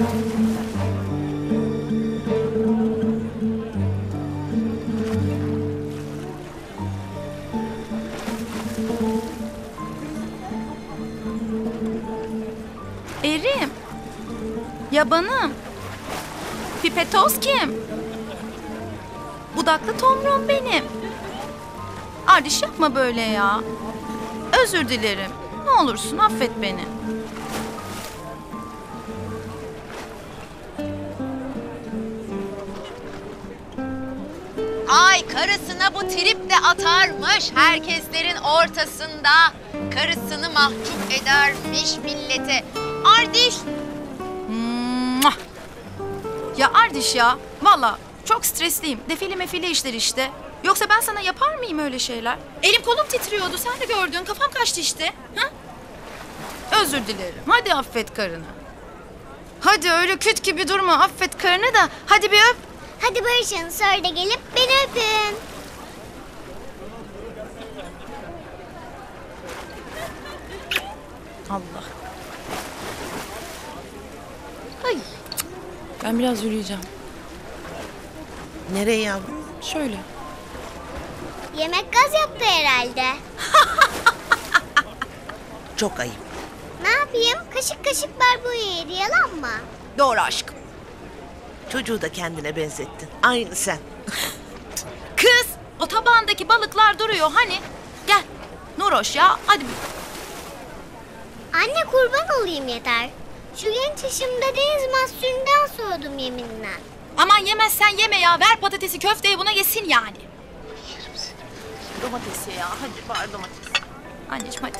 Erim. Yabanım. Pipetoz kim? Budaklı tomrum benim. Ardiş yapma böyle ya. Özür dilerim. Ne olursun affet beni. Ay karısına bu trip de atarmış herkeslerin ortasında. Karısını mahcup edermiş millete. Ardiş Muah! Ya Ardiş ya. Valla çok stresliyim. Defile mefile işler işte. Yoksa ben sana yapar mıyım öyle şeyler? Elim kolum titriyordu. Sen de gördün. Kafam kaçtı işte. Ha? Özür dilerim. Hadi affet karını. Hadi öyle küt gibi durma. Affet karını da. Hadi bir öp. Hadi barışın sonra da gelip beni öpün. Allah. Ay. Ben biraz yürüyeceğim. Nereye yavrum? Şöyle. Yemek gaz yaptı herhalde. Çok ayıp. Ne yapayım? Kaşık kaşık barbunya yedi yalan mı? Doğru aşkım. Çocuğu da kendine benzettin. Aynı sen. Kız! O tabağındaki balıklar duruyor hani. Gel. Nuroş ya. Hadi. Anne kurban olayım yeter. Şu genç yaşımda deniz mahsulünden soğudum yeminle. Aman yemezsen yeme ya. Ver patatesi köfteyi buna yesin yani. Domatesi ya. Hadi var domates. Anneciğim hadi.